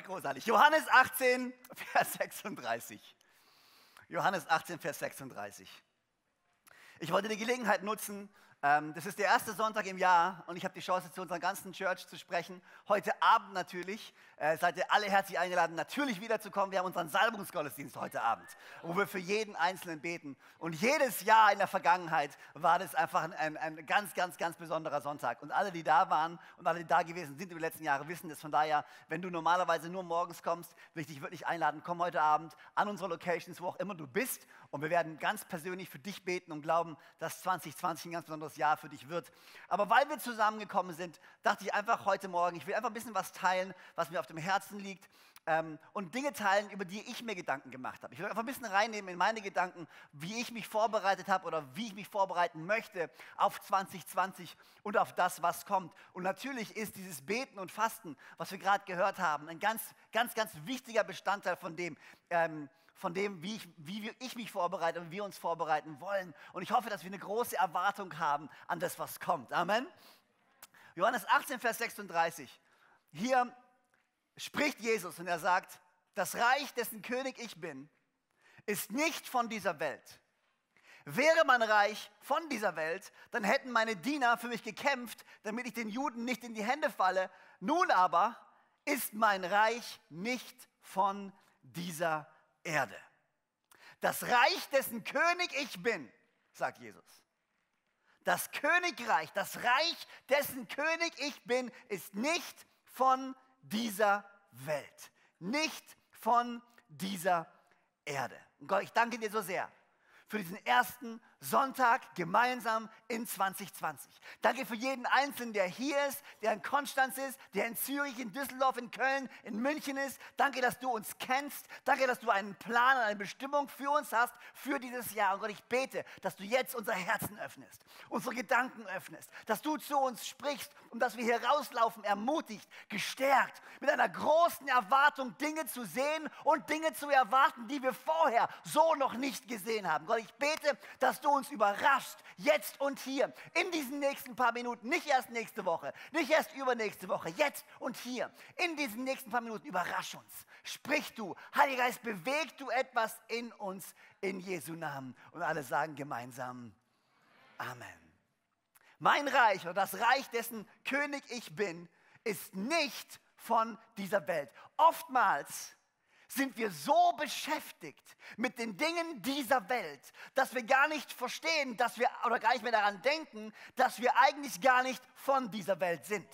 Ja, großartig. Johannes 18, Vers 36. Johannes 18, Vers 36. Ich wollte die Gelegenheit nutzen, das ist der erste Sonntag im Jahr und ich habe die Chance, zu unserer ganzen Church zu sprechen. Heute Abend natürlich. Äh, seid ihr alle herzlich eingeladen, natürlich wiederzukommen. Wir haben unseren Salbungsgottesdienst heute Abend, wo wir für jeden Einzelnen beten. Und jedes Jahr in der Vergangenheit war das einfach ein, ein, ganz, ganz, ganz besonderer Sonntag. Und alle, die da waren und alle, die da gewesen sind über die letzten Jahre, wissen das. Von daher, wenn du normalerweise nur morgens kommst, will ich dich wirklich einladen, komm heute Abend an unsere Locations, wo auch immer du bist. Und wir werden ganz persönlich für dich beten und glauben, dass 2020 ein ganz besonderes Jahr für dich wird. Aber weil wir zusammengekommen sind, dachte ich einfach heute Morgen, ich will einfach ein bisschen was teilen, was mir auf dem Herzen liegt ähm, und Dinge teilen, über die ich mir Gedanken gemacht habe. Ich will einfach ein bisschen reinnehmen in meine Gedanken, wie ich mich vorbereitet habe oder wie ich mich vorbereiten möchte auf 2020 und auf das, was kommt. Und natürlich ist dieses Beten und Fasten, was wir gerade gehört haben, ein ganz, ganz, ganz wichtiger Bestandteil von dem. Ähm, von dem, wie ich, wie ich mich vorbereite und wir uns vorbereiten wollen. Und ich hoffe, dass wir eine große Erwartung haben an das, was kommt. Amen. Johannes 18, Vers 36. Hier spricht Jesus und er sagt, das Reich, dessen König ich bin, ist nicht von dieser Welt. Wäre mein Reich von dieser Welt, dann hätten meine Diener für mich gekämpft, damit ich den Juden nicht in die Hände falle. Nun aber ist mein Reich nicht von dieser Welt. Erde. Das Reich, dessen König ich bin, sagt Jesus. Das Königreich, das Reich, dessen König ich bin, ist nicht von dieser Welt, nicht von dieser Erde. Und Gott, ich danke dir so sehr für diesen ersten Sonntag gemeinsam in 2020. Danke für jeden Einzelnen, der hier ist, der in Konstanz ist, der in Zürich, in Düsseldorf, in Köln, in München ist. Danke, dass du uns kennst. Danke, dass du einen Plan und eine Bestimmung für uns hast, für dieses Jahr. Und Gott, ich bete, dass du jetzt unsere Herzen öffnest, unsere Gedanken öffnest, dass du zu uns sprichst und dass wir hier rauslaufen, ermutigt, gestärkt, mit einer großen Erwartung, Dinge zu sehen und Dinge zu erwarten, die wir vorher so noch nicht gesehen haben. Gott, ich bete, dass du uns überrascht, jetzt und hier, in diesen nächsten paar Minuten, nicht erst nächste Woche, nicht erst übernächste Woche, jetzt und hier, in diesen nächsten paar Minuten, überrasch uns. Sprich du, Heiliger Geist, beweg du etwas in uns, in Jesu Namen. Und alle sagen gemeinsam Amen. Mein Reich oder das Reich, dessen König ich bin, ist nicht von dieser Welt. Oftmals sind wir so beschäftigt mit den Dingen dieser Welt, dass wir gar nicht verstehen, dass wir oder gar nicht mehr daran denken, dass wir eigentlich gar nicht von dieser Welt sind.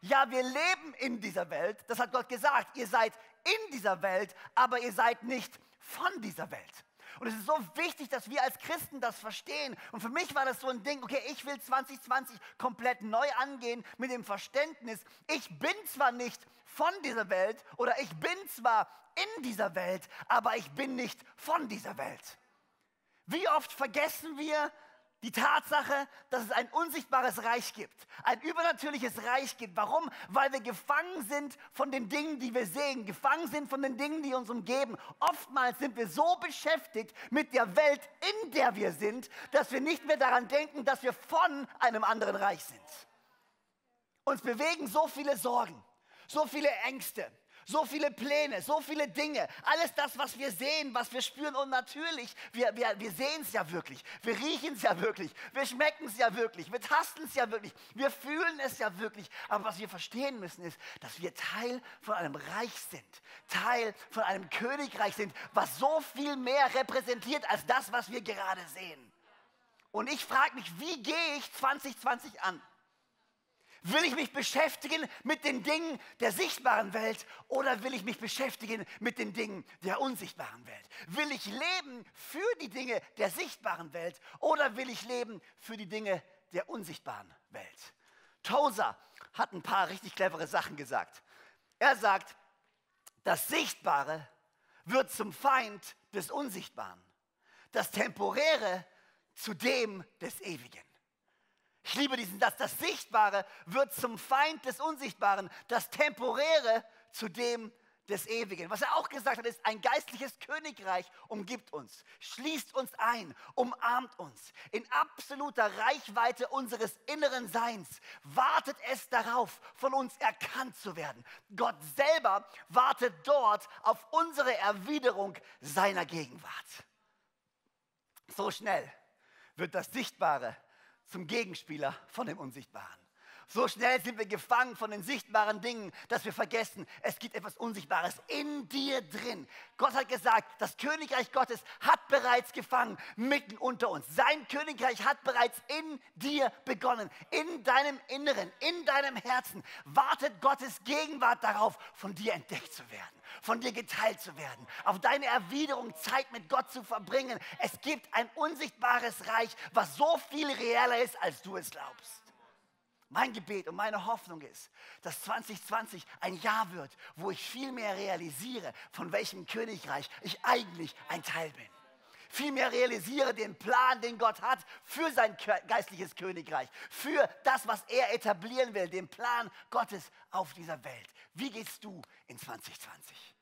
Ja, wir leben in dieser Welt, das hat Gott gesagt, ihr seid in dieser Welt, aber ihr seid nicht von dieser Welt. Und es ist so wichtig, dass wir als Christen das verstehen. Und für mich war das so ein Ding, okay, ich will 2020 komplett neu angehen mit dem Verständnis, ich bin zwar nicht von dieser Welt oder ich bin zwar in dieser Welt, aber ich bin nicht von dieser Welt. Wie oft vergessen wir, die Tatsache, dass es ein unsichtbares Reich gibt, ein übernatürliches Reich gibt. Warum? Weil wir gefangen sind von den Dingen, die wir sehen, gefangen sind von den Dingen, die uns umgeben. Oftmals sind wir so beschäftigt mit der Welt, in der wir sind, dass wir nicht mehr daran denken, dass wir von einem anderen Reich sind. Uns bewegen so viele Sorgen, so viele Ängste, so viele Pläne, so viele Dinge, alles das, was wir sehen, was wir spüren. Und natürlich, wir, wir, wir sehen es ja wirklich, wir riechen es ja wirklich, wir schmecken es ja wirklich, wir tasten es ja wirklich, wir fühlen es ja wirklich. Aber was wir verstehen müssen, ist, dass wir Teil von einem Reich sind, Teil von einem Königreich sind, was so viel mehr repräsentiert als das, was wir gerade sehen. Und ich frage mich, wie gehe ich 2020 an? Will ich mich beschäftigen mit den Dingen der sichtbaren Welt oder will ich mich beschäftigen mit den Dingen der unsichtbaren Welt? Will ich leben für die Dinge der sichtbaren Welt oder will ich leben für die Dinge der unsichtbaren Welt? Tozer hat ein paar richtig clevere Sachen gesagt. Er sagt, das Sichtbare wird zum Feind des Unsichtbaren, das Temporäre zu dem des Ewigen. Liebe diesen Satz. Das Sichtbare wird zum Feind des Unsichtbaren, das Temporäre zu dem des Ewigen. Was er auch gesagt hat, ist, ein geistliches Königreich umgibt uns, schließt uns ein, umarmt uns. In absoluter Reichweite unseres inneren Seins wartet es darauf, von uns erkannt zu werden. Gott selber wartet dort auf unsere Erwiderung seiner Gegenwart. So schnell wird das Sichtbare zum Gegenspieler von dem Unsichtbaren. So schnell sind wir gefangen von den sichtbaren Dingen, dass wir vergessen, es gibt etwas Unsichtbares in dir drin. Gott hat gesagt, das Königreich Gottes hat bereits gefangen mitten unter uns. Sein Königreich hat bereits in dir begonnen, in deinem Inneren, in deinem Herzen. Wartet Gottes Gegenwart darauf, von dir entdeckt zu werden, von dir geteilt zu werden, auf deine Erwiderung Zeit mit Gott zu verbringen. Es gibt ein unsichtbares Reich, was so viel realer ist, als du es glaubst. Mein Gebet und meine Hoffnung ist, dass 2020 ein Jahr wird, wo ich viel mehr realisiere, von welchem Königreich ich eigentlich ein Teil bin. Viel mehr realisiere den Plan, den Gott hat für sein geistliches Königreich, für das, was er etablieren will, den Plan Gottes auf dieser Welt. Wie gehst du in 2020?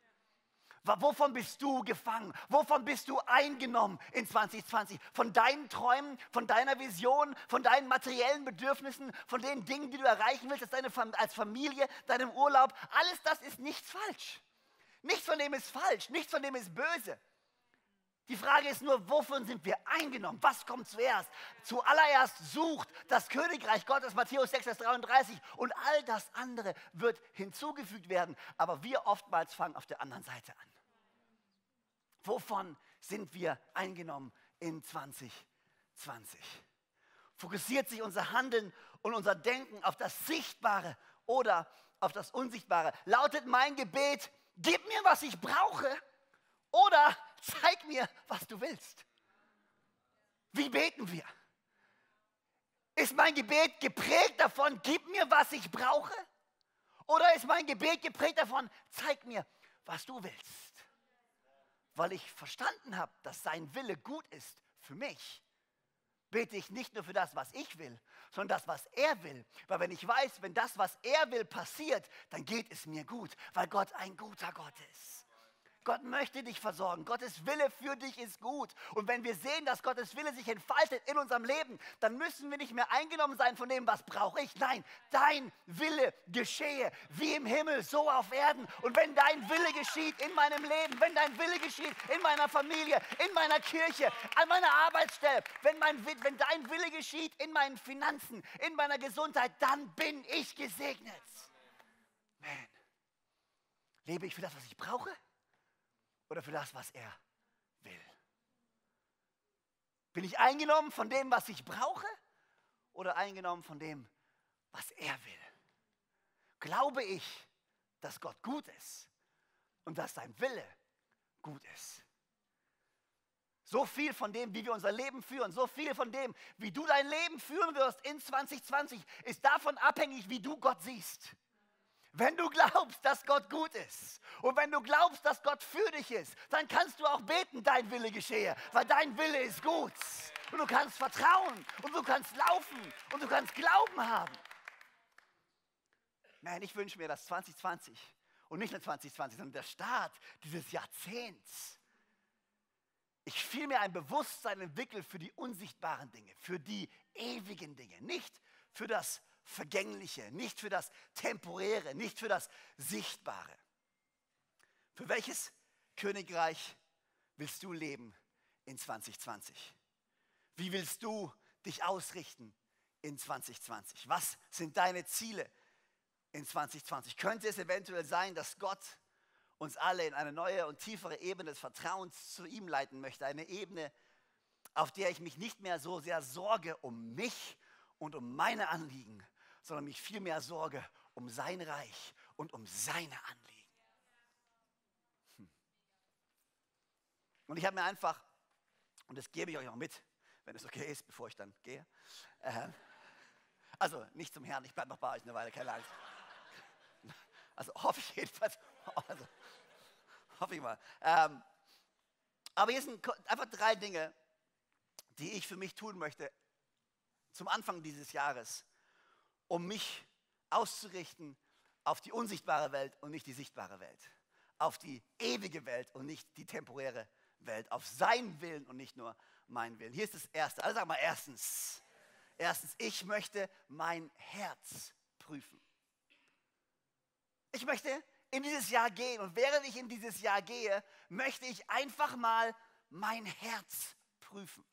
Wovon bist du gefangen? Wovon bist du eingenommen in 2020? Von deinen Träumen, von deiner Vision, von deinen materiellen Bedürfnissen, von den Dingen, die du erreichen willst als, deine, als Familie, deinem Urlaub. Alles das ist nichts falsch. Nichts von dem ist falsch, nichts von dem ist böse. Die Frage ist nur, wovon sind wir eingenommen? Was kommt zuerst? Zuallererst sucht das Königreich Gottes, Matthäus 6, Vers 33, und all das andere wird hinzugefügt werden. Aber wir oftmals fangen auf der anderen Seite an. Wovon sind wir eingenommen in 2020? Fokussiert sich unser Handeln und unser Denken auf das Sichtbare oder auf das Unsichtbare? Lautet mein Gebet, gib mir, was ich brauche oder zeig mir, was du willst? Wie beten wir? Ist mein Gebet geprägt davon, gib mir, was ich brauche? Oder ist mein Gebet geprägt davon, zeig mir, was du willst? Weil ich verstanden habe, dass sein Wille gut ist für mich, bete ich nicht nur für das, was ich will, sondern das, was er will. Weil wenn ich weiß, wenn das, was er will, passiert, dann geht es mir gut, weil Gott ein guter Gott ist. Gott möchte dich versorgen. Gottes Wille für dich ist gut. Und wenn wir sehen, dass Gottes Wille sich entfaltet in unserem Leben, dann müssen wir nicht mehr eingenommen sein von dem, was brauche ich. Nein, dein Wille geschehe wie im Himmel, so auf Erden. Und wenn dein Wille geschieht in meinem Leben, wenn dein Wille geschieht in meiner Familie, in meiner Kirche, an meiner Arbeitsstelle, wenn, mein, wenn dein Wille geschieht in meinen Finanzen, in meiner Gesundheit, dann bin ich gesegnet. Man. Lebe ich für das, was ich brauche? Oder für das, was er will? Bin ich eingenommen von dem, was ich brauche oder eingenommen von dem, was er will? Glaube ich, dass Gott gut ist und dass sein Wille gut ist? So viel von dem, wie wir unser Leben führen, so viel von dem, wie du dein Leben führen wirst in 2020, ist davon abhängig, wie du Gott siehst. Wenn du glaubst, dass Gott gut ist und wenn du glaubst, dass Gott für dich ist, dann kannst du auch beten, dein Wille geschehe, weil dein Wille ist gut. Und du kannst vertrauen und du kannst laufen und du kannst Glauben haben. Man, ich wünsche mir, dass 2020 und nicht nur 2020, sondern der Start dieses Jahrzehnts, ich vielmehr ein Bewusstsein entwickle für die unsichtbaren Dinge, für die ewigen Dinge, nicht für das Vergängliche, nicht für das Temporäre, nicht für das Sichtbare. Für welches Königreich willst du leben in 2020? Wie willst du dich ausrichten in 2020? Was sind deine Ziele in 2020? Könnte es eventuell sein, dass Gott uns alle in eine neue und tiefere Ebene des Vertrauens zu ihm leiten möchte? Eine Ebene, auf der ich mich nicht mehr so sehr sorge um mich und um meine Anliegen, sondern mich vielmehr sorge um sein Reich und um seine Anliegen. Hm. Und ich habe mir einfach, und das gebe ich euch auch mit, wenn es okay ist, bevor ich dann gehe. Äh, also nicht zum Herrn, ich bleibe noch bei euch eine Weile, keine Angst. Also hoffe ich jedenfalls. Also, hoffe ich mal. Ähm, aber hier sind einfach drei Dinge, die ich für mich tun möchte zum Anfang dieses Jahres, um mich auszurichten auf die unsichtbare Welt und nicht die sichtbare Welt. auf die ewige Welt und nicht die temporäre Welt, auf seinen Willen und nicht nur meinen Willen. Hier ist das Erste. Also sag mal erstens. Erstens, ich möchte mein Herz prüfen. Ich möchte in dieses Jahr gehen und während ich in dieses Jahr gehe, möchte ich einfach mal mein Herz prüfen.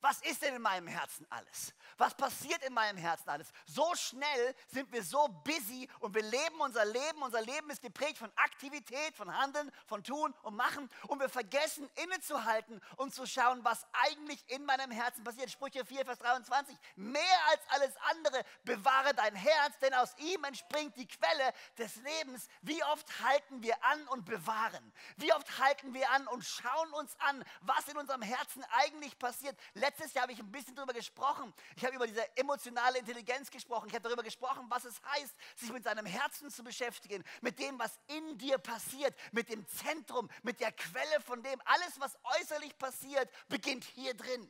Was ist denn in meinem Herzen alles? Was passiert in meinem Herzen alles? So schnell sind wir so busy und wir leben unser Leben. Unser Leben ist geprägt von Aktivität, von Handeln, von Tun und Machen. Und wir vergessen innezuhalten und zu schauen, was eigentlich in meinem Herzen passiert. Sprüche 4, Vers 23. Mehr als alles andere bewahre dein Herz, denn aus ihm entspringt die Quelle des Lebens. Wie oft halten wir an und bewahren? Wie oft halten wir an und schauen uns an, was in unserem Herzen eigentlich passiert? Letztes Jahr habe ich ein bisschen darüber gesprochen. Ich habe über diese emotionale Intelligenz gesprochen. Ich habe darüber gesprochen, was es heißt, sich mit seinem Herzen zu beschäftigen, mit dem, was in dir passiert, mit dem Zentrum, mit der Quelle von dem. Alles, was äußerlich passiert, beginnt hier drin.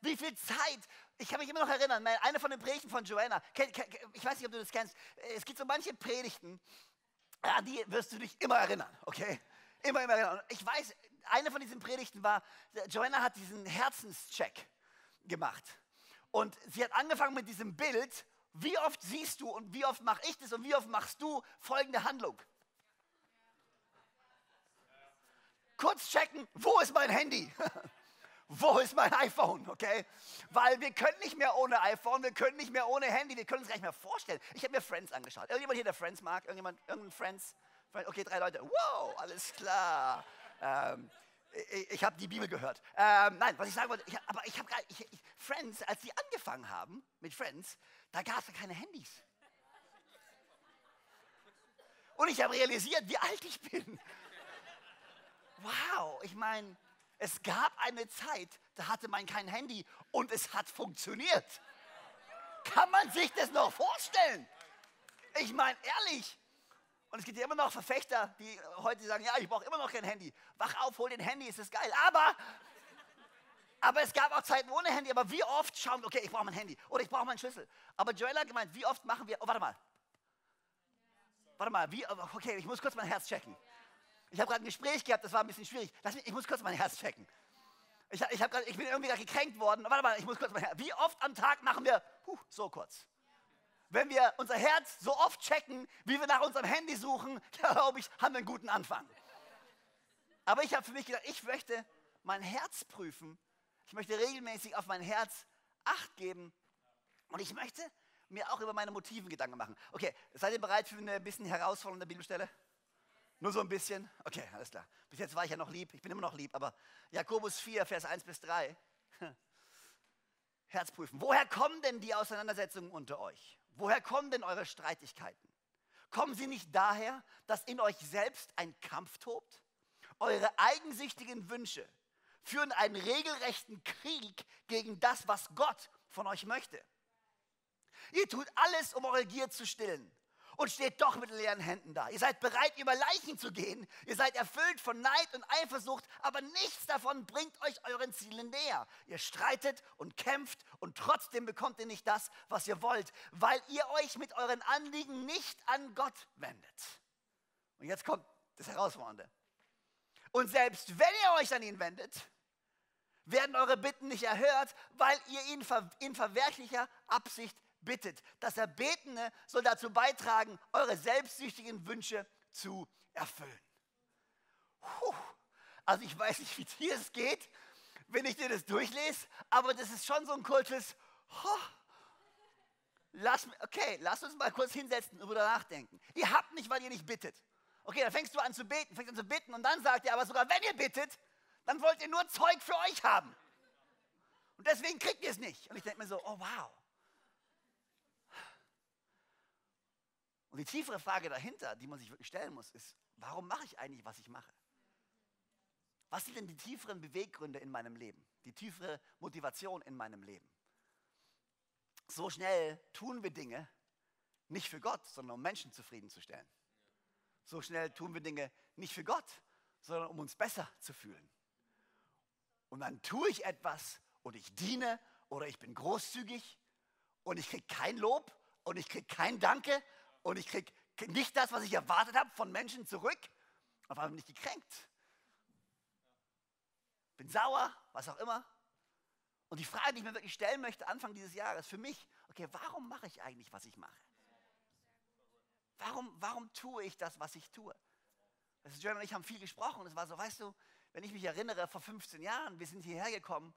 Wie viel Zeit, ich kann mich immer noch erinnern, eine von den Predigten von Joanna, ich weiß nicht, ob du das kennst, es gibt so manche Predigten, an die wirst du dich immer erinnern, okay? Immer, immer erinnern. Ich weiß, eine von diesen Predigten war, Joanna hat diesen Herzenscheck gemacht. Und sie hat angefangen mit diesem Bild, wie oft siehst du und wie oft mache ich das und wie oft machst du folgende Handlung. Kurz checken, wo ist mein Handy? wo ist mein iPhone, okay? Weil wir können nicht mehr ohne iPhone, wir können nicht mehr ohne Handy, wir können uns gar nicht mehr vorstellen. Ich habe mir Friends angeschaut. Irgendjemand hier, der Friends mag? Irgendjemand, irgendein Friends? Okay, drei Leute. Wow, alles klar. Ähm, ich, ich habe die Bibel gehört. Ähm, nein, was ich sagen wollte, ich, aber ich habe Friends, als sie angefangen haben mit Friends, da gab es keine Handys. Und ich habe realisiert, wie alt ich bin. Wow, ich meine, es gab eine Zeit, da hatte man kein Handy und es hat funktioniert. Kann man sich das noch vorstellen? Ich meine, ehrlich, und es gibt ja immer noch Verfechter, die heute sagen, ja, ich brauche immer noch kein Handy. Wach auf, hol den Handy, ist das geil. Aber, aber es gab auch Zeiten ohne Handy. Aber wie oft schauen wir, okay, ich brauche mein Handy oder ich brauche meinen Schlüssel. Aber Joel hat gemeint, wie oft machen wir, oh, warte mal. Warte mal, wie, okay, ich muss kurz mein Herz checken. Ich habe gerade ein Gespräch gehabt, das war ein bisschen schwierig. Mich, ich muss kurz mein Herz checken. Ich, ich, grad, ich bin irgendwie gekränkt worden. Warte mal, ich muss kurz mein Herz. Wie oft am Tag machen wir, huh, so kurz wenn wir unser Herz so oft checken, wie wir nach unserem Handy suchen, glaube ich, haben wir einen guten Anfang. Aber ich habe für mich gedacht, ich möchte mein Herz prüfen. Ich möchte regelmäßig auf mein Herz Acht geben. Und ich möchte mir auch über meine Motiven Gedanken machen. Okay, seid ihr bereit für eine bisschen herausfordernde Bibelstelle? Nur so ein bisschen? Okay, alles klar. Bis jetzt war ich ja noch lieb, ich bin immer noch lieb, aber Jakobus 4, Vers 1 bis 3. Herz prüfen. Woher kommen denn die Auseinandersetzungen unter euch? Woher kommen denn eure Streitigkeiten? Kommen sie nicht daher, dass in euch selbst ein Kampf tobt? Eure eigensüchtigen Wünsche führen einen regelrechten Krieg gegen das, was Gott von euch möchte. Ihr tut alles, um eure Gier zu stillen und steht doch mit leeren Händen da. Ihr seid bereit, über Leichen zu gehen. Ihr seid erfüllt von Neid und Eifersucht, aber nichts davon bringt euch euren Zielen näher. Ihr streitet und kämpft und trotzdem bekommt ihr nicht das, was ihr wollt, weil ihr euch mit euren Anliegen nicht an Gott wendet. Und jetzt kommt das Herausfordernde. Und selbst wenn ihr euch an ihn wendet, werden eure Bitten nicht erhört, weil ihr ihn in verwerklicher Absicht bittet. Das Erbetene soll dazu beitragen, eure selbstsüchtigen Wünsche zu erfüllen. Puh. Also ich weiß nicht, wie dir es geht, wenn ich dir das durchlese, aber das ist schon so ein kurzes, oh, lass, okay, lass uns mal kurz hinsetzen und darüber nachdenken. Ihr habt nicht, weil ihr nicht bittet. Okay, dann fängst du an zu beten, fängst an zu bitten und dann sagt ihr, aber sogar wenn ihr bittet, dann wollt ihr nur Zeug für euch haben. Und deswegen kriegt ihr es nicht. Und ich denke mir so, oh wow. Und die tiefere Frage dahinter, die man sich wirklich stellen muss, ist, warum mache ich eigentlich, was ich mache? Was sind denn die tieferen Beweggründe in meinem Leben? Die tiefere Motivation in meinem Leben? So schnell tun wir Dinge nicht für Gott, sondern um Menschen zufriedenzustellen. So schnell tun wir Dinge nicht für Gott, sondern um uns besser zu fühlen. Und dann tue ich etwas und ich diene oder ich bin großzügig und ich kriege kein Lob und ich kriege kein Danke und ich kriege nicht das, was ich erwartet habe von Menschen zurück. Auf einmal bin ich gekränkt. Bin sauer, was auch immer. Und die Frage, die ich mir wirklich stellen möchte, Anfang dieses Jahres, für mich, okay, warum mache ich eigentlich, was ich mache? Warum, warum tue ich das, was ich tue? Also Jeremy und ich haben viel gesprochen es war so, weißt du, wenn ich mich erinnere, vor 15 Jahren, wir sind hierher gekommen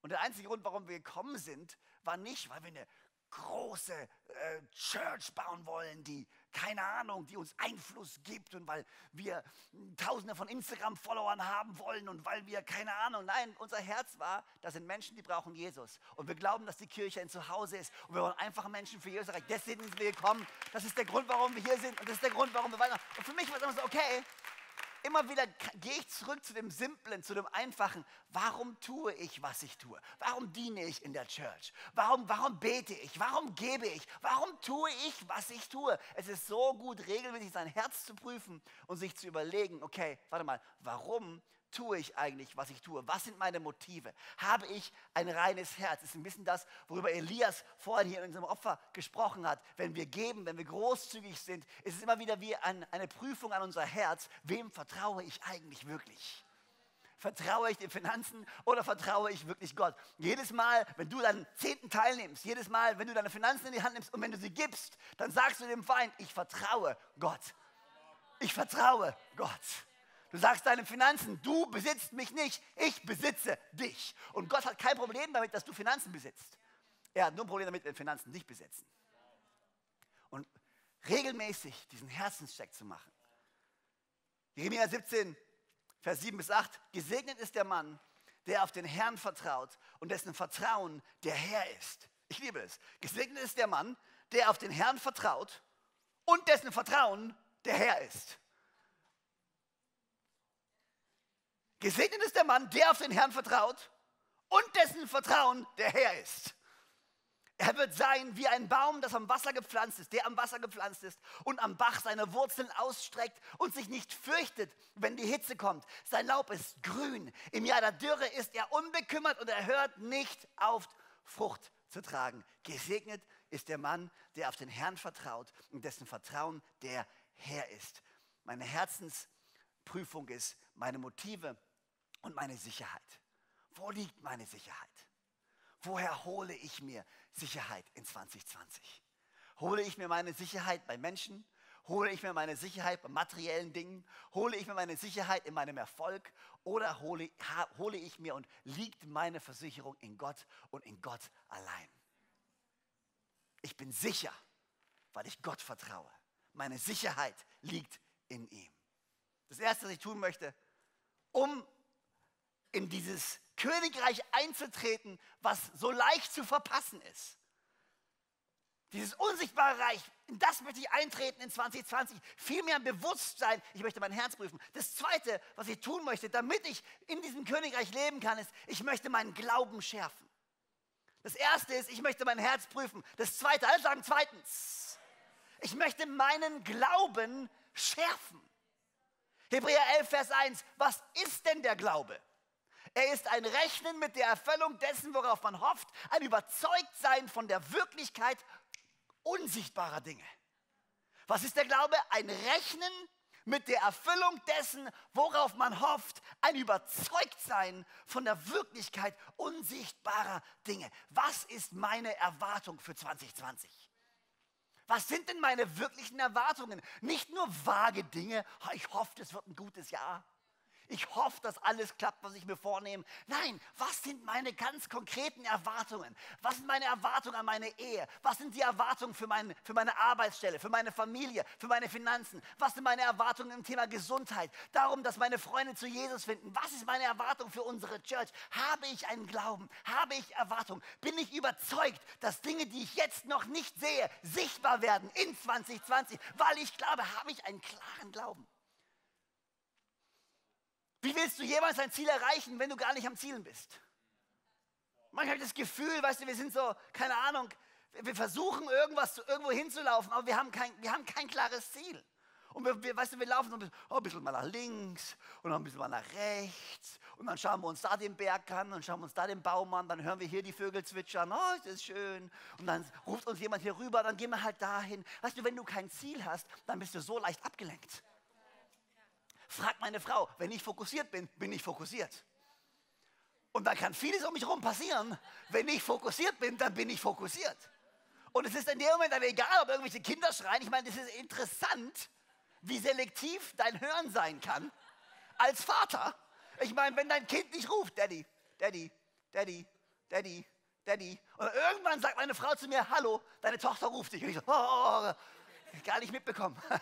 und der einzige Grund, warum wir gekommen sind, war nicht, weil wir eine große äh, Church bauen wollen, die, keine Ahnung, die uns Einfluss gibt und weil wir Tausende von Instagram-Followern haben wollen und weil wir, keine Ahnung, nein, unser Herz war, das sind Menschen, die brauchen Jesus. Und wir glauben, dass die Kirche ein Zuhause ist und wir wollen einfach Menschen für Jesus erreichen. Deswegen sind wir gekommen. Das ist der Grund, warum wir hier sind und das ist der Grund, warum wir weiter. Und für mich war es immer so, okay, Immer wieder gehe ich zurück zu dem Simplen, zu dem Einfachen. Warum tue ich, was ich tue? Warum diene ich in der Church? Warum, warum bete ich? Warum gebe ich? Warum tue ich, was ich tue? Es ist so gut, regelmäßig sein Herz zu prüfen und sich zu überlegen, okay, warte mal, warum tue ich eigentlich, was ich tue? Was sind meine Motive? Habe ich ein reines Herz? Das ist ein bisschen das, worüber Elias vorhin hier in unserem Opfer gesprochen hat. Wenn wir geben, wenn wir großzügig sind, ist es immer wieder wie ein, eine Prüfung an unser Herz. Wem vertraue ich eigentlich wirklich? Vertraue ich den Finanzen oder vertraue ich wirklich Gott? Jedes Mal, wenn du deinen Zehnten teilnimmst, jedes Mal, wenn du deine Finanzen in die Hand nimmst und wenn du sie gibst, dann sagst du dem Feind, ich vertraue Gott. Ich vertraue Gott. Du sagst deinen Finanzen, du besitzt mich nicht, ich besitze dich. Und Gott hat kein Problem damit, dass du Finanzen besitzt. Er hat nur ein Problem damit, wenn Finanzen dich besitzen. Und regelmäßig diesen Herzenscheck zu machen. Jeremia 17, Vers 7 bis 8. Gesegnet ist der Mann, der auf den Herrn vertraut und dessen Vertrauen der Herr ist. Ich liebe es. Gesegnet ist der Mann, der auf den Herrn vertraut und dessen Vertrauen der Herr ist. Gesegnet ist der Mann, der auf den Herrn vertraut und dessen Vertrauen der Herr ist. Er wird sein wie ein Baum, das am Wasser gepflanzt ist, der am Wasser gepflanzt ist und am Bach seine Wurzeln ausstreckt und sich nicht fürchtet, wenn die Hitze kommt. Sein Laub ist grün. Im Jahr der Dürre ist er unbekümmert und er hört nicht auf, Frucht zu tragen. Gesegnet ist der Mann, der auf den Herrn vertraut und dessen Vertrauen der Herr ist. Meine Herzensprüfung ist, meine Motive und meine Sicherheit. Wo liegt meine Sicherheit? Woher hole ich mir Sicherheit in 2020? Hole ich mir meine Sicherheit bei Menschen? Hole ich mir meine Sicherheit bei materiellen Dingen? Hole ich mir meine Sicherheit in meinem Erfolg? Oder hole, hole ich mir und liegt meine Versicherung in Gott und in Gott allein? Ich bin sicher, weil ich Gott vertraue. Meine Sicherheit liegt in ihm. Das Erste, was ich tun möchte, um in dieses Königreich einzutreten, was so leicht zu verpassen ist. Dieses unsichtbare Reich, in das möchte ich eintreten in 2020. Viel mehr Bewusstsein, ich möchte mein Herz prüfen. Das Zweite, was ich tun möchte, damit ich in diesem Königreich leben kann, ist, ich möchte meinen Glauben schärfen. Das Erste ist, ich möchte mein Herz prüfen. Das Zweite, alle sagen zweitens, ich möchte meinen Glauben schärfen. Hebräer 11, Vers 1, was ist denn der Glaube? Er ist ein Rechnen mit der Erfüllung dessen, worauf man hofft, ein Überzeugtsein von der Wirklichkeit unsichtbarer Dinge. Was ist der Glaube? Ein Rechnen mit der Erfüllung dessen, worauf man hofft, ein Überzeugtsein von der Wirklichkeit unsichtbarer Dinge. Was ist meine Erwartung für 2020? Was sind denn meine wirklichen Erwartungen? Nicht nur vage Dinge, ich hoffe, es wird ein gutes Jahr. Ich hoffe, dass alles klappt, was ich mir vornehme. Nein, was sind meine ganz konkreten Erwartungen? Was sind meine Erwartungen an meine Ehe? Was sind die Erwartungen für, mein, für meine Arbeitsstelle, für meine Familie, für meine Finanzen? Was sind meine Erwartungen im Thema Gesundheit? Darum, dass meine Freunde zu Jesus finden. Was ist meine Erwartung für unsere Church? Habe ich einen Glauben? Habe ich Erwartung? Bin ich überzeugt, dass Dinge, die ich jetzt noch nicht sehe, sichtbar werden in 2020? Weil ich glaube, habe ich einen klaren Glauben. Wie willst du jemals ein Ziel erreichen, wenn du gar nicht am Zielen bist? Manchmal habe ich das Gefühl, weißt du, wir sind so, keine Ahnung, wir versuchen irgendwas irgendwo hinzulaufen, aber wir haben kein, wir haben kein klares Ziel. Und wir, wir, weißt du, wir laufen so ein bisschen, oh, ein bisschen mal nach links und dann ein bisschen mal nach rechts. Und dann schauen wir uns da den Berg an und schauen wir uns da den Baum an. Dann hören wir hier die Vögel zwitschern. Oh, das ist schön. Und dann ruft uns jemand hier rüber, dann gehen wir halt dahin. Weißt du, wenn du kein Ziel hast, dann bist du so leicht abgelenkt. Frag meine Frau, wenn ich fokussiert bin, bin ich fokussiert. Und dann kann vieles um mich herum passieren. Wenn ich fokussiert bin, dann bin ich fokussiert. Und es ist in dem Moment dann egal, ob irgendwelche Kinder schreien. Ich meine, es ist interessant, wie selektiv dein Hören sein kann als Vater. Ich meine, wenn dein Kind nicht ruft, Daddy, Daddy, Daddy, Daddy, Daddy. Und irgendwann sagt meine Frau zu mir, hallo, deine Tochter ruft dich. Und ich so, oh, gar nicht mitbekommen.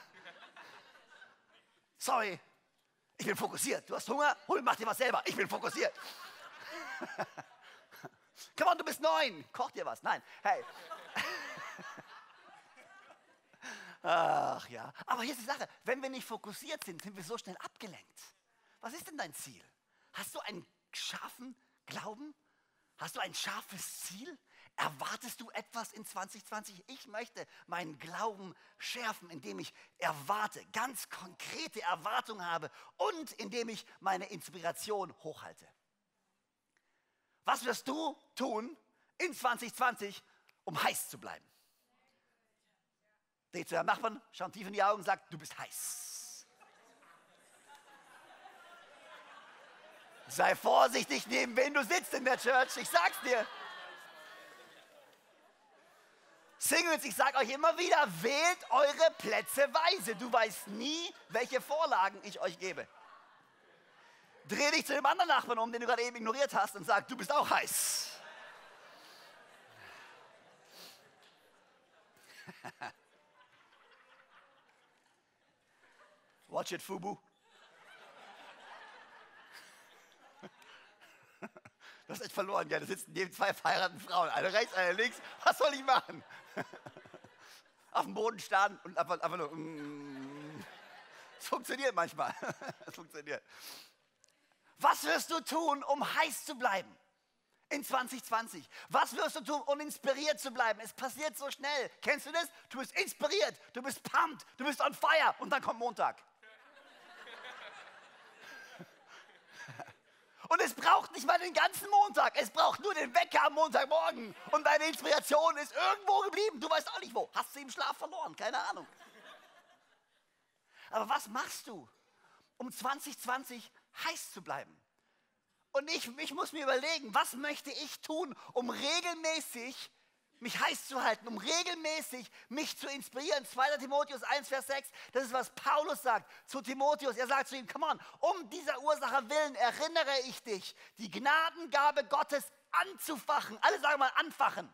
Sorry, ich bin fokussiert. Du hast Hunger? Hol, mach dir was selber. Ich bin fokussiert. Komm on, du bist neun. Koch dir was. Nein, hey. Ach ja, aber hier ist die Sache, wenn wir nicht fokussiert sind, sind wir so schnell abgelenkt. Was ist denn dein Ziel? Hast du einen scharfen Glauben? Hast du ein scharfes Ziel? Erwartest du etwas in 2020? Ich möchte meinen Glauben schärfen, indem ich erwarte, ganz konkrete Erwartungen habe und indem ich meine Inspiration hochhalte. Was wirst du tun in 2020, um heiß zu bleiben? Dreh zu deinem Nachbarn, schau tief in die Augen und sag, du bist heiß. Sei vorsichtig, neben wen du sitzt in der Church, ich sag's dir. Singles, ich sag euch immer wieder, wählt eure Plätze weise. Du weißt nie, welche Vorlagen ich euch gebe. Dreh dich zu dem anderen Nachbarn um, den du gerade eben ignoriert hast, und sag, du bist auch heiß. Watch it, Fubu. Du hast echt verloren, ja. Da sitzen neben zwei verheirateten Frauen. Eine rechts, eine links. Was soll ich machen? Auf dem Boden starren und einfach, einfach nur. Mm. Es funktioniert manchmal. Es funktioniert. Was wirst du tun, um heiß zu bleiben? in 2020? Was wirst du tun, um inspiriert zu bleiben? Es passiert so schnell. Kennst du das? Du bist inspiriert, du bist pumped, du bist on fire und dann kommt Montag. Und es braucht nicht mal den ganzen Montag. Es braucht nur den Wecker am Montagmorgen. Und deine Inspiration ist irgendwo geblieben. Du weißt auch nicht wo. Hast du im Schlaf verloren? Keine Ahnung. Aber was machst du, um 2020 heiß zu bleiben? Und ich, ich muss mir überlegen, was möchte ich tun, um regelmäßig mich heiß zu halten, um regelmäßig mich zu inspirieren. 2. Timotheus 1, Vers 6, das ist, was Paulus sagt zu Timotheus. Er sagt zu ihm, come on, um dieser Ursache willen erinnere ich dich, die Gnadengabe Gottes anzufachen. Alle sagen mal anfachen.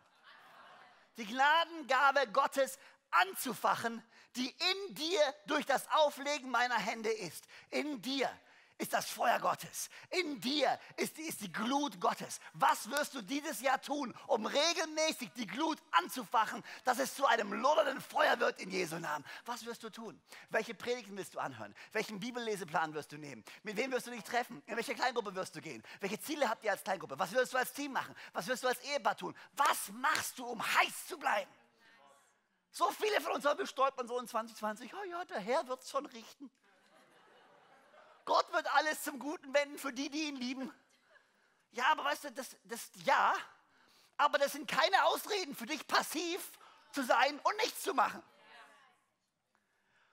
Die Gnadengabe Gottes anzufachen, die in dir durch das Auflegen meiner Hände ist. In dir ist das Feuer Gottes. In dir ist die, ist die Glut Gottes. Was wirst du dieses Jahr tun, um regelmäßig die Glut anzufachen, dass es zu einem lodernden Feuer wird in Jesu Namen? Was wirst du tun? Welche Predigten willst du anhören? Welchen Bibelleseplan wirst du nehmen? Mit wem wirst du dich treffen? In welche Kleingruppe wirst du gehen? Welche Ziele habt ihr als Kleingruppe? Was wirst du als Team machen? Was wirst du als Ehepaar tun? Was machst du, um heiß zu bleiben? So viele von uns haben stolpern so in 2020, oh ja, der Herr wird es schon richten. Gott wird alles zum Guten wenden für die, die ihn lieben. Ja, aber weißt du, das, das ja, aber das sind keine Ausreden für dich, passiv zu sein und nichts zu machen.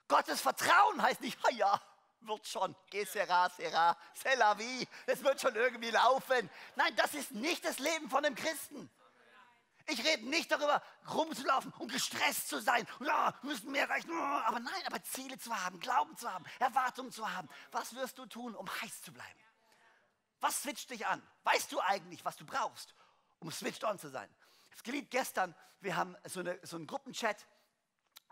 Gottes Vertrauen heißt nicht, ja, wird schon, que sera, c'est la vie, es wird schon irgendwie laufen. Nein, das ist nicht das Leben von einem Christen. Ich rede nicht darüber, rumzulaufen und gestresst zu sein. Ja, müssen mehr erreichen. Aber nein, aber Ziele zu haben, Glauben zu haben, Erwartungen zu haben. Was wirst du tun, um heiß zu bleiben? Was switcht dich an? Weißt du eigentlich, was du brauchst, um switched on zu sein? Es geliebt gestern, wir haben so, eine, so einen Gruppenchat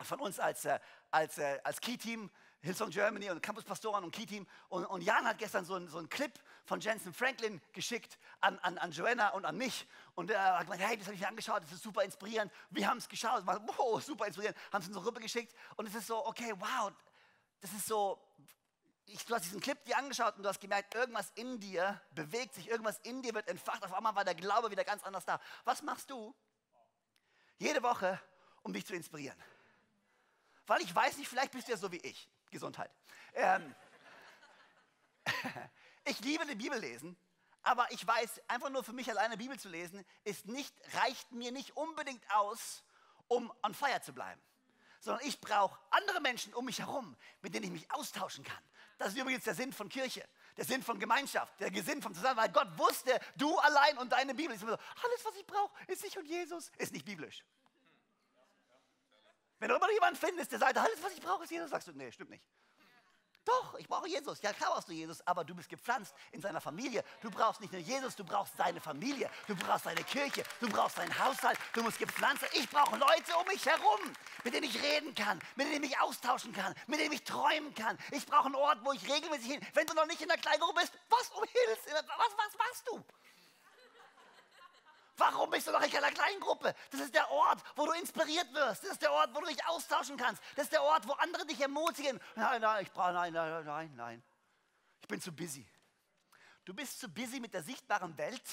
von uns als, äh, als, äh, als Key-Team Hillsong Germany und Campus Pastoren und Key-Team. Und, und, Jan hat gestern so, ein, so einen Clip von Jensen Franklin geschickt an, an, an Joanna und an mich. Und er hat gesagt, hey, das habe ich mir angeschaut, das ist super inspirierend. Wir haben es geschaut, war wow, super inspirierend, haben es in unsere Gruppe geschickt. Und es ist so, okay, wow, das ist so, ich, du hast diesen Clip dir angeschaut und du hast gemerkt, irgendwas in dir bewegt sich, irgendwas in dir wird entfacht. Auf einmal war der Glaube wieder ganz anders da. Was machst du jede Woche, um dich zu inspirieren? Weil ich weiß nicht, vielleicht bist du ja so wie ich. Gesundheit. Ähm, ich liebe die Bibel lesen, aber ich weiß, einfach nur für mich alleine Bibel zu lesen, ist nicht, reicht mir nicht unbedingt aus, um on fire zu bleiben. Sondern ich brauche andere Menschen um mich herum, mit denen ich mich austauschen kann. das ist übrigens der Sinn von Kirche, der Sinn von Gemeinschaft, der Sinn von Zusammenhalt. Gott wusste, du allein und deine Bibel. Alles, was ich brauche, ist ich und Jesus. Ist nicht biblisch. Wenn du immer jemanden findest, der sagt, alles, was ich brauche, ist Jesus, sagst du, nee, stimmt nicht. Doch, ich brauche Jesus. Ja, klar brauchst du Jesus, aber du bist gepflanzt in seiner Familie. Du brauchst nicht nur Jesus, du brauchst seine Familie, du brauchst seine Kirche, du brauchst seinen Haushalt, du musst gepflanzt sein. Ich brauche Leute um mich herum, mit denen ich reden kann, mit denen ich austauschen kann, mit denen ich träumen kann. Ich brauche einen Ort, wo ich regelmäßig hin. Wenn du noch nicht in der Kleingruppe bist, was um Himmels, was, was machst du? Warum bist du noch in einer kleinen Gruppe? Das ist der Ort, wo du inspiriert wirst. Das ist der Ort, wo du dich austauschen kannst. Das ist der Ort, wo andere dich ermutigen. Nein, nein, ich brauche, nein, nein, nein, nein. Ich bin zu busy. Du bist zu busy mit der sichtbaren Welt,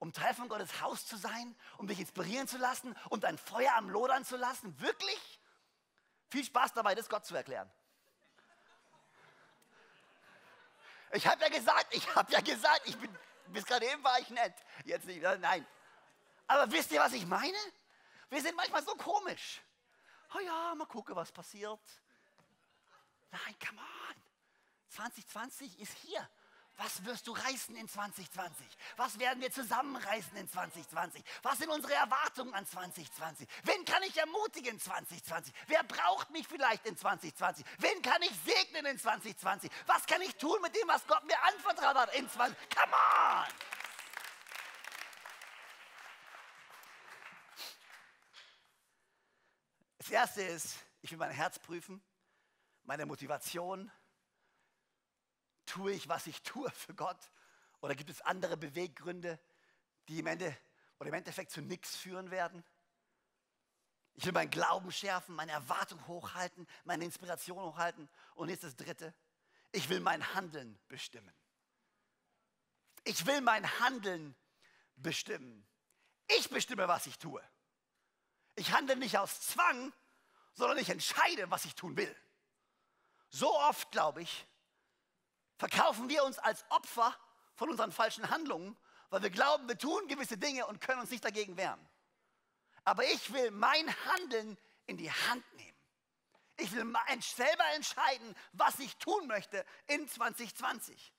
um Teil von Gottes Haus zu sein, um dich inspirieren zu lassen und dein Feuer am Lodern zu lassen. Wirklich? Viel Spaß dabei, das Gott zu erklären. Ich habe ja gesagt, ich habe ja gesagt, ich bin bis gerade eben war ich nett. Jetzt nicht. Nein. Aber wisst ihr, was ich meine? Wir sind manchmal so komisch. Oh ja, mal gucken, was passiert. Nein, come on. 2020 ist hier. Was wirst du reißen in 2020? Was werden wir zusammenreißen in 2020? Was sind unsere Erwartungen an 2020? Wen kann ich ermutigen in 2020? Wer braucht mich vielleicht in 2020? Wen kann ich segnen in 2020? Was kann ich tun mit dem, was Gott mir anvertraut hat in 2020? Come on! Das erste ist, ich will mein Herz prüfen, meine Motivation, Tue ich, was ich tue für Gott? Oder gibt es andere Beweggründe, die im, Ende, oder im Endeffekt zu nichts führen werden? Ich will meinen Glauben schärfen, meine Erwartung hochhalten, meine Inspiration hochhalten. Und jetzt das Dritte. Ich will mein Handeln bestimmen. Ich will mein Handeln bestimmen. Ich bestimme, was ich tue. Ich handle nicht aus Zwang, sondern ich entscheide, was ich tun will. So oft, glaube ich, verkaufen wir uns als Opfer von unseren falschen Handlungen, weil wir glauben, wir tun gewisse Dinge und können uns nicht dagegen wehren. Aber ich will mein Handeln in die Hand nehmen. Ich will selber entscheiden, was ich tun möchte in 2020.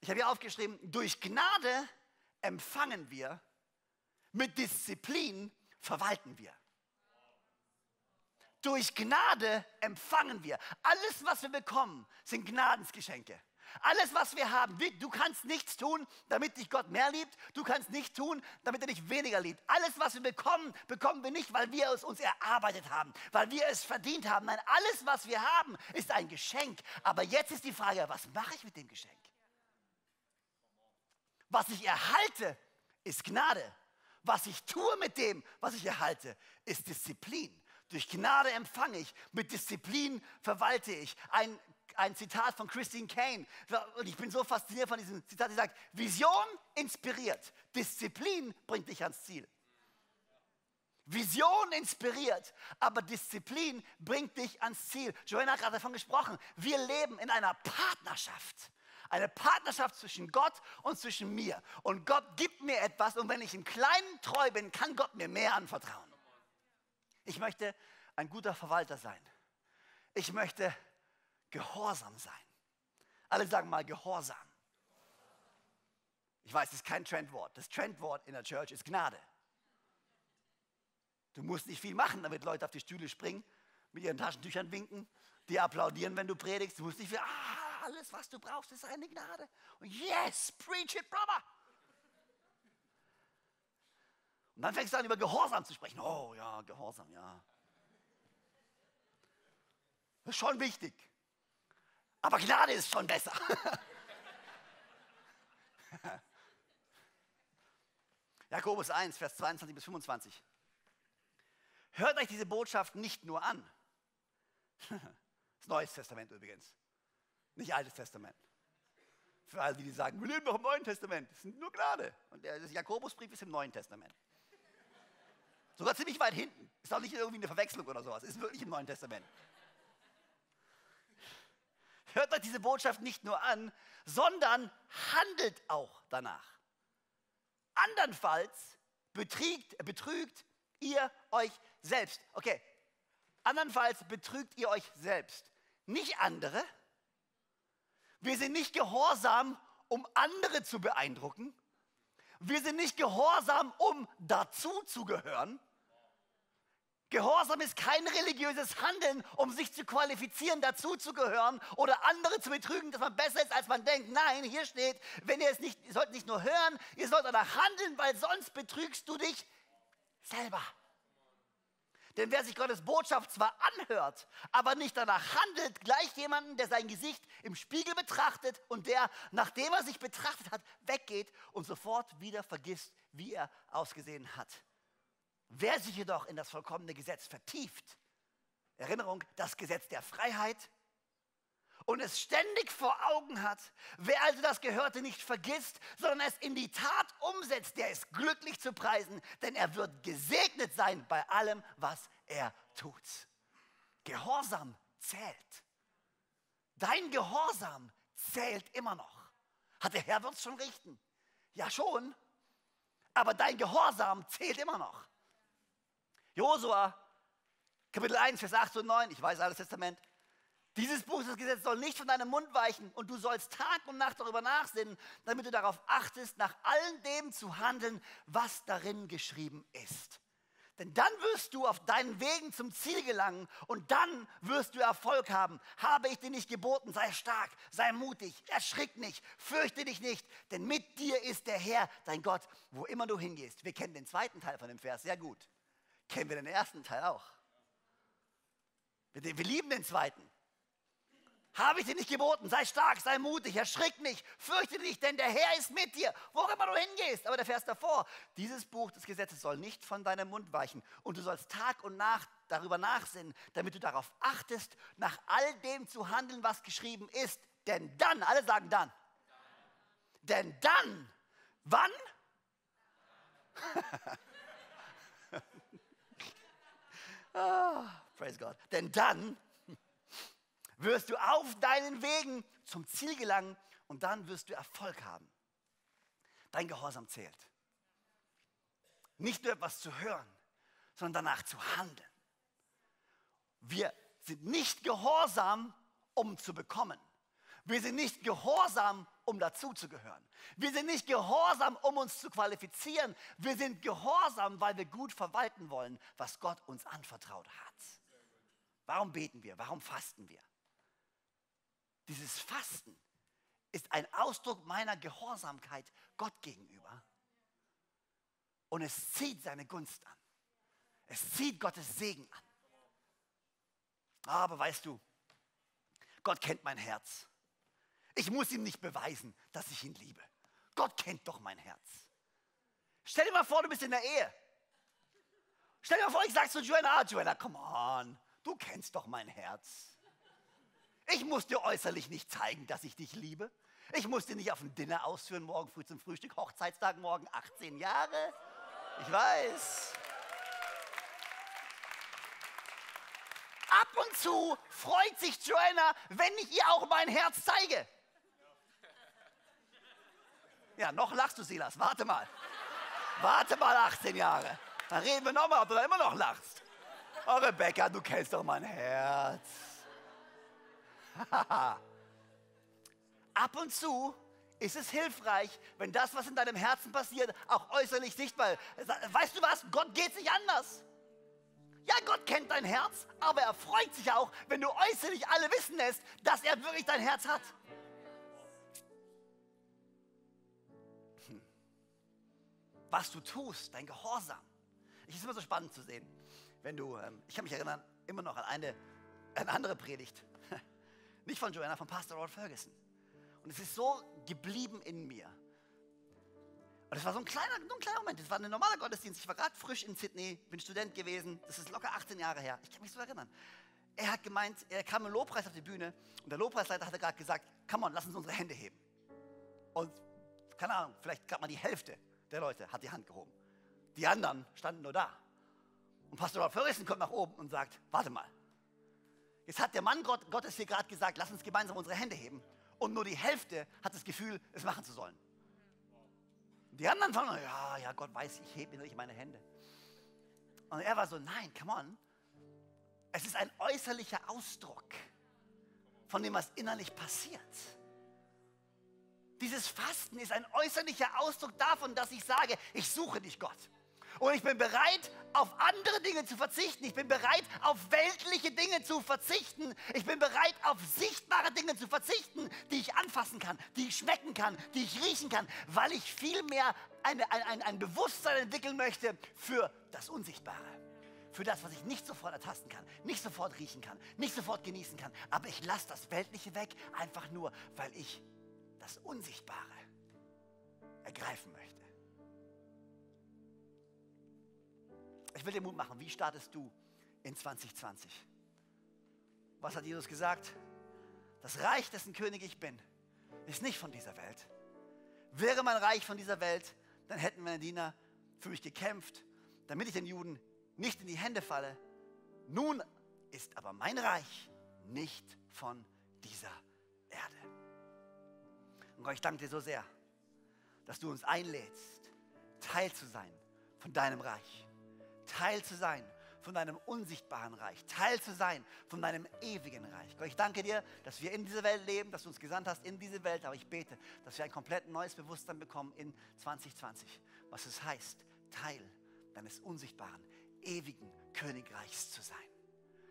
Ich habe hier aufgeschrieben, durch Gnade empfangen wir, mit Disziplin verwalten wir. Durch Gnade empfangen wir. Alles, was wir bekommen, sind Gnadensgeschenke. Alles, was wir haben, du kannst nichts tun, damit dich Gott mehr liebt. Du kannst nichts tun, damit er dich weniger liebt. Alles, was wir bekommen, bekommen wir nicht, weil wir es uns erarbeitet haben, weil wir es verdient haben. Nein, alles, was wir haben, ist ein Geschenk. Aber jetzt ist die Frage, was mache ich mit dem Geschenk? Was ich erhalte, ist Gnade. Was ich tue mit dem, was ich erhalte, ist Disziplin. Durch Gnade empfange ich, mit Disziplin verwalte ich. Ein, ein Zitat von Christine Kane. Und ich bin so fasziniert von diesem Zitat. Sie sagt, Vision inspiriert, Disziplin bringt dich ans Ziel. Vision inspiriert, aber Disziplin bringt dich ans Ziel. Joanna hat gerade davon gesprochen. Wir leben in einer Partnerschaft. Eine Partnerschaft zwischen Gott und zwischen mir. Und Gott gibt mir etwas und wenn ich im Kleinen treu bin, kann Gott mir mehr anvertrauen. Ich möchte ein guter Verwalter sein. Ich möchte gehorsam sein. Alle sagen mal gehorsam. Ich weiß, das ist kein Trendwort. Das Trendwort in der Church ist Gnade. Du musst nicht viel machen, damit Leute auf die Stühle springen, mit ihren Taschentüchern winken, die applaudieren, wenn du predigst. Du musst nicht viel, ah, alles, was du brauchst, ist eine Gnade. Und yes, preach it, brother. Und dann fängst du an, über Gehorsam zu sprechen. Oh ja, Gehorsam, ja. Das ist schon wichtig. Aber Gnade ist schon besser. Jakobus 1, Vers 22 bis 25. Hört euch diese Botschaft nicht nur an. Das Neues Testament übrigens. Nicht Altes Testament. Für alle, die sagen, wir leben doch im Neuen Testament. Das ist nur Gnade. Und der Jakobusbrief ist im Neuen Testament. Sogar ziemlich weit hinten. Ist auch nicht irgendwie eine Verwechslung oder sowas. Ist wirklich im Neuen Testament. Hört euch diese Botschaft nicht nur an, sondern handelt auch danach. Andernfalls betrügt, betrügt ihr euch selbst. Okay, andernfalls betrügt ihr euch selbst. Nicht andere, Wir sind nicht gehorsam, um andere zu beeindrucken. Wir sind nicht gehorsam, um dazu zu gehören. Gehorsam ist kein religiöses Handeln, um sich zu qualifizieren, dazu zu gehören oder andere zu betrügen, dass man besser ist, als man denkt. Nein, hier steht, wenn ihr es nicht, ihr sollt nicht nur hören, ihr sollt danach handeln, weil sonst betrügst du dich selber. Denn wer sich Gottes Botschaft zwar anhört, aber nicht danach handelt, gleich jemanden, der sein Gesicht im Spiegel betrachtet und der, nachdem er sich betrachtet hat, weggeht und sofort wieder vergisst, wie er ausgesehen hat. Wer sich jedoch in das vollkommene Gesetz vertieft, Erinnerung, das Gesetz der Freiheit, und es ständig vor Augen hat, wer also das Gehörte nicht vergisst, sondern es in die Tat umsetzt, der ist glücklich zu preisen, denn er wird gesegnet sein bei allem, was er tut. Gehorsam zählt. Dein Gehorsam zählt immer noch. Hat der Herr wird es schon richten? Ja schon, aber dein Gehorsam zählt immer noch. Josua, Kapitel 1, Vers 8 und 9, ich weiß alles Testament. Dieses Buch des Gesetzes soll nicht von deinem Mund weichen und du sollst Tag und Nacht darüber nachsinnen, damit du darauf achtest, nach allem dem zu handeln, was darin geschrieben ist. Denn dann wirst du auf deinen Wegen zum Ziel gelangen und dann wirst du Erfolg haben. Habe ich dir nicht geboten, sei stark, sei mutig, erschrick nicht, fürchte dich nicht, denn mit dir ist der Herr, dein Gott, wo immer du hingehst. Wir kennen den zweiten Teil von dem Vers sehr gut. Kennen wir den ersten Teil auch. Wir, lieben den zweiten. Habe ich dir nicht geboten? Sei stark, sei mutig, erschrick nicht, fürchte dich, denn der Herr ist mit dir, wo immer du hingehst. Aber der Vers davor, dieses Buch des Gesetzes soll nicht von deinem Mund weichen und du sollst Tag und Nacht darüber nachsinnen, damit du darauf achtest, nach all dem zu handeln, was geschrieben ist. Denn dann, alle sagen dann, denn dann, wann? ah, praise God. Denn dann wirst du auf deinen Wegen zum Ziel gelangen und dann wirst du Erfolg haben. Dein Gehorsam zählt. Nicht nur etwas zu hören, sondern danach zu handeln. Wir sind nicht gehorsam, um zu bekommen. Wir sind nicht gehorsam, um dazuzugehören. Wir sind nicht gehorsam, um uns zu qualifizieren. Wir sind gehorsam, weil wir gut verwalten wollen, was Gott uns anvertraut hat. Warum beten wir? Warum fasten wir? Dieses Fasten ist ein Ausdruck meiner Gehorsamkeit Gott gegenüber. Und es zieht seine Gunst an. Es zieht Gottes Segen an. Aber weißt du, Gott kennt mein Herz. Ich muss ihm nicht beweisen, dass ich ihn liebe. Gott kennt doch mein Herz. Stell dir mal vor, du bist in der Ehe. Stell dir mal vor, ich sage zu Joanna, ah, Joanna, come on, du kennst doch mein Herz. Ich muss dir äußerlich nicht zeigen, dass ich dich liebe. Ich muss dir nicht auf ein Dinner ausführen, morgen früh zum Frühstück, Hochzeitstag morgen, 18 Jahre. Ich weiß. Ab und zu freut sich Joanna, wenn ich ihr auch mein Herz zeige. Ja, noch lachst du, Silas. Warte mal. Warte mal 18 Jahre. Dann reden wir nochmal, ob du da immer noch lachst. Oh, Rebecca, du kennst doch mein Herz. Ab und zu ist es hilfreich, wenn das, was in deinem Herzen passiert, auch äußerlich sichtbar ist. Weißt du was? Gott geht sich anders. Ja, Gott kennt dein Herz, aber er freut sich auch, wenn du äußerlich alle wissen lässt, dass er wirklich dein Herz hat. Was du tust, dein Gehorsam. Es ist immer so spannend zu sehen, wenn du, ähm, ich kann mich erinnern, immer noch an eine, eine andere Predigt. Nicht von Joanna, von Pastor Rod Ferguson. Und es ist so geblieben in mir. Und es war so ein kleiner, so ein kleiner Moment. Es war ein normaler Gottesdienst. Ich war gerade frisch in Sydney, bin Student gewesen. Das ist locker 18 Jahre her. Ich kann mich so erinnern. Er hat gemeint, er kam im Lobpreis auf die Bühne und der Lobpreisleiter hatte gerade gesagt, come on, lass uns unsere Hände heben. Und keine Ahnung, vielleicht gerade mal die Hälfte der Leute hat die Hand gehoben. Die anderen standen nur da. Und Pastor Rod Ferguson kommt nach oben und sagt, warte mal, Jetzt hat der Mann Gott, Gottes hier gerade gesagt, lass uns gemeinsam unsere Hände heben. Und nur die Hälfte hat das Gefühl, es machen zu sollen. Die anderen fangen, ja, ja, Gott weiß, ich hebe nicht meine Hände. Und er war so, nein, come on. Es ist ein äußerlicher Ausdruck von dem, was innerlich passiert. Dieses Fasten ist ein äußerlicher Ausdruck davon, dass ich sage, ich suche dich, Gott. Und ich bin bereit, auf andere Dinge zu verzichten. Ich bin bereit, auf weltliche Dinge zu verzichten. Ich bin bereit, auf sichtbare Dinge zu verzichten, die ich anfassen kann, die ich schmecken kann, die ich riechen kann, weil ich vielmehr ein, ein, ein Bewusstsein entwickeln möchte für das Unsichtbare. Für das, was ich nicht sofort ertasten kann, nicht sofort riechen kann, nicht sofort genießen kann. Aber ich lasse das Weltliche weg, einfach nur, weil ich das Unsichtbare ergreifen möchte. Ich will dir Mut machen. Wie startest du in 2020? Was hat Jesus gesagt? Das Reich, dessen König ich bin, ist nicht von dieser Welt. Wäre mein Reich von dieser Welt, dann hätten meine Diener für mich gekämpft, damit ich den Juden nicht in die Hände falle. Nun ist aber mein Reich nicht von dieser. Und Gott, ich danke dir so sehr, dass du uns einlädst, Teil zu sein von deinem Reich. Teil zu sein von deinem unsichtbaren Reich, Teil zu sein von deinem ewigen Reich. Gott, ich danke dir, dass wir in dieser Welt leben, dass du uns gesandt hast in diese Welt, aber ich bete, dass wir ein komplett neues Bewusstsein bekommen in 2020, was es heißt, Teil deines unsichtbaren, ewigen Königreichs zu sein.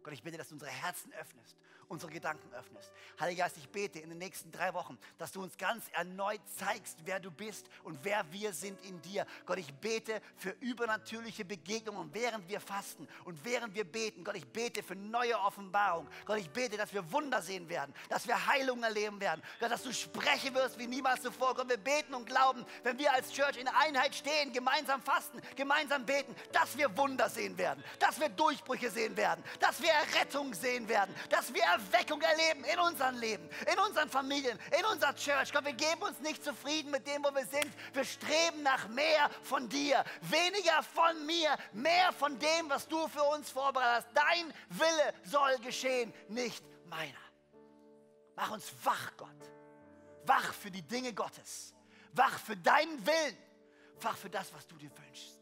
Gott, ich bitte, dass du unsere Herzen öffnest unsere Gedanken öffnest. Heiliger Geist, ich bete in den nächsten drei Wochen, dass du uns ganz erneut zeigst, wer du bist und wer wir sind in dir. Gott, ich bete für übernatürliche Begegnungen, während wir fasten und während wir beten. Gott, ich bete für neue Offenbarung. Gott, ich bete, dass wir Wunder sehen werden, dass wir Heilung erleben werden. Gott, dass du sprechen wirst wie niemals zuvor. Gott, wir beten und glauben, wenn wir als Church in Einheit stehen, gemeinsam fasten, gemeinsam beten, dass wir Wunder sehen werden, dass wir Durchbrüche sehen werden, dass wir Errettung sehen werden, dass wir Erweckung erleben in unserem Leben, in unseren Familien, in unserer Church. Gott, wir geben uns nicht zufrieden mit dem, wo wir sind. Wir streben nach mehr von dir, weniger von mir, mehr von dem, was du für uns vorbereitet hast. Dein Wille soll geschehen, nicht meiner. Mach uns wach, Gott. Wach für die Dinge Gottes. Wach für deinen Willen. Wach für das, was du dir wünschst.